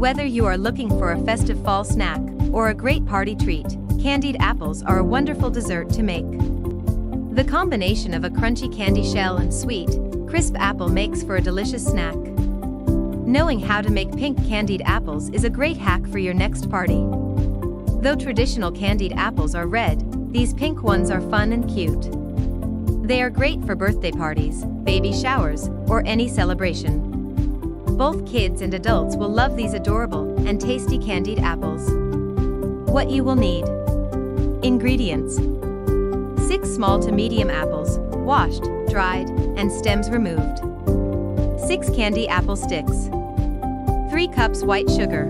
Whether you are looking for a festive fall snack or a great party treat, candied apples are a wonderful dessert to make. The combination of a crunchy candy shell and sweet, crisp apple makes for a delicious snack. Knowing how to make pink candied apples is a great hack for your next party. Though traditional candied apples are red, these pink ones are fun and cute. They are great for birthday parties, baby showers, or any celebration. Both kids and adults will love these adorable and tasty candied apples. What you will need Ingredients 6 small to medium apples, washed, dried, and stems removed. 6 candy apple sticks. 3 cups white sugar.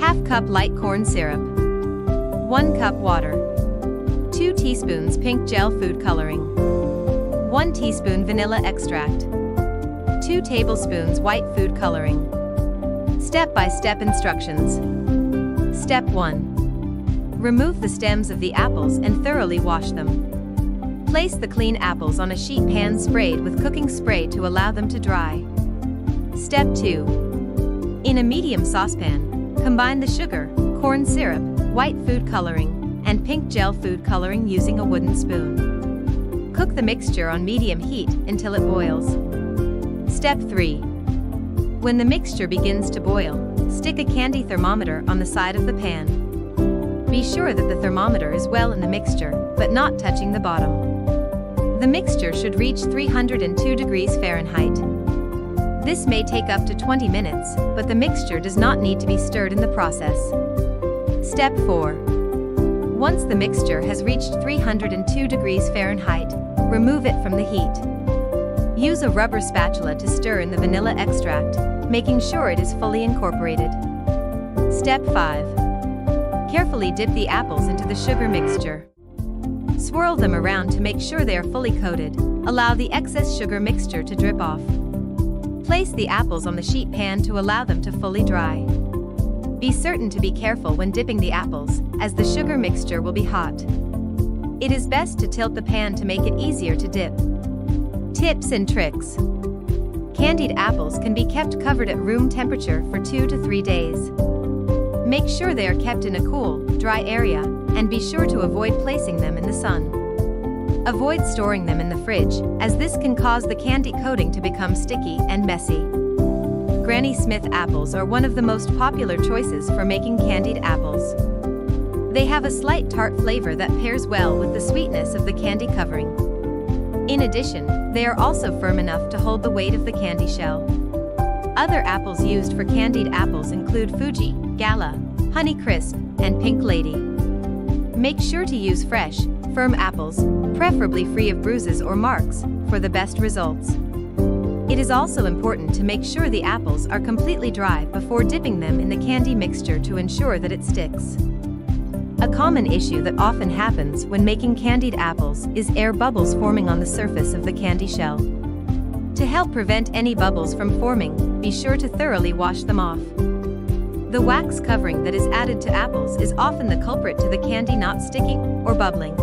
Half cup light corn syrup. 1 cup water. 2 teaspoons pink gel food coloring. 1 teaspoon vanilla extract. 2 tablespoons white food coloring. Step-by-step -step instructions. Step 1. Remove the stems of the apples and thoroughly wash them. Place the clean apples on a sheet pan sprayed with cooking spray to allow them to dry. Step 2. In a medium saucepan, combine the sugar, corn syrup, white food coloring, and pink gel food coloring using a wooden spoon. Cook the mixture on medium heat until it boils. Step 3. When the mixture begins to boil, stick a candy thermometer on the side of the pan. Be sure that the thermometer is well in the mixture, but not touching the bottom. The mixture should reach 302 degrees Fahrenheit. This may take up to 20 minutes, but the mixture does not need to be stirred in the process. Step 4. Once the mixture has reached 302 degrees Fahrenheit, remove it from the heat. Use a rubber spatula to stir in the vanilla extract, making sure it is fully incorporated. Step 5. Carefully dip the apples into the sugar mixture. Swirl them around to make sure they are fully coated. Allow the excess sugar mixture to drip off. Place the apples on the sheet pan to allow them to fully dry. Be certain to be careful when dipping the apples, as the sugar mixture will be hot. It is best to tilt the pan to make it easier to dip. Tips and tricks. Candied apples can be kept covered at room temperature for 2 to 3 days. Make sure they are kept in a cool, dry area, and be sure to avoid placing them in the sun. Avoid storing them in the fridge, as this can cause the candy coating to become sticky and messy. Granny Smith apples are one of the most popular choices for making candied apples. They have a slight tart flavor that pairs well with the sweetness of the candy covering. In addition, they are also firm enough to hold the weight of the candy shell. Other apples used for candied apples include Fuji, Gala, Honey Crisp, and Pink Lady. Make sure to use fresh, firm apples, preferably free of bruises or marks, for the best results. It is also important to make sure the apples are completely dry before dipping them in the candy mixture to ensure that it sticks. A common issue that often happens when making candied apples is air bubbles forming on the surface of the candy shell. To help prevent any bubbles from forming, be sure to thoroughly wash them off. The wax covering that is added to apples is often the culprit to the candy not sticking or bubbling.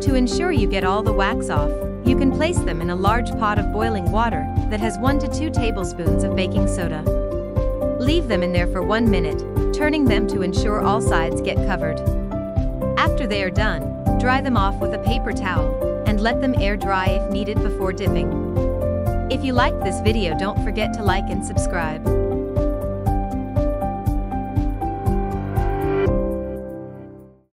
To ensure you get all the wax off, you can place them in a large pot of boiling water that has 1 to 2 tablespoons of baking soda. Leave them in there for 1 minute, turning them to ensure all sides get covered. After they are done, dry them off with a paper towel and let them air dry if needed before dipping. If you liked this video don't forget to like and subscribe.